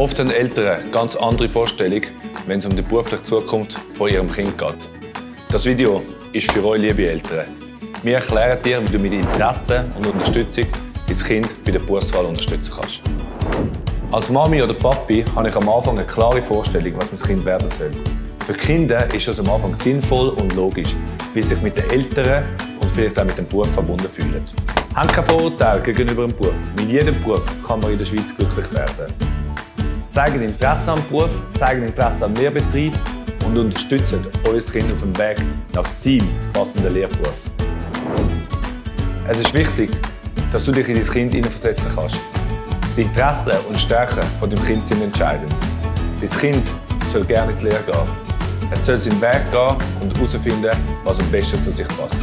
Oft haben Eltern ganz andere Vorstellung, wenn es um die berufliche Zukunft von ihrem Kind geht. Das Video ist für euch, liebe Eltern. Wir erklären dir, wie du mit Interesse und Unterstützung dein Kind bei der Berufswahl unterstützen kannst. Als Mami oder Papi habe ich am Anfang eine klare Vorstellung, was mein Kind werden soll. Für Kinder ist das am Anfang sinnvoll und logisch, weil sie sich mit den Eltern und vielleicht auch mit dem Beruf verbunden fühlen. Haben kein Vorurteil gegenüber dem Beruf. Mit jedem Beruf kann man in der Schweiz glücklich werden. Zeigen Interesse am Beruf, zeigen Interesse am Lehrbetrieb und unterstützen euer Kind auf dem Weg nach seinem passenden Lehrberuf. Es ist wichtig, dass du dich in dein Kind hineinversetzen kannst. Die Interessen und Stärken von dem Kind sind entscheidend. Dein Kind soll gerne in die Lehre gehen. Es soll seinen Weg gehen und herausfinden, was am besten zu sich passt.